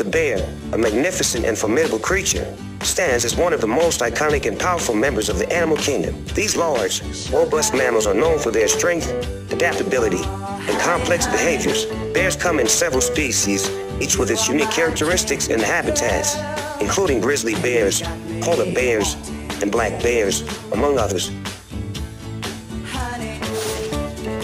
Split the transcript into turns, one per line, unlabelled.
The bear, a magnificent and formidable creature, stands as one of the most iconic and powerful members of the animal kingdom. These large, robust mammals are known for their strength, adaptability, and complex behaviors. Bears come in several species, each with its unique characteristics and habitats, including grizzly bears, polar bears, and black bears, among others.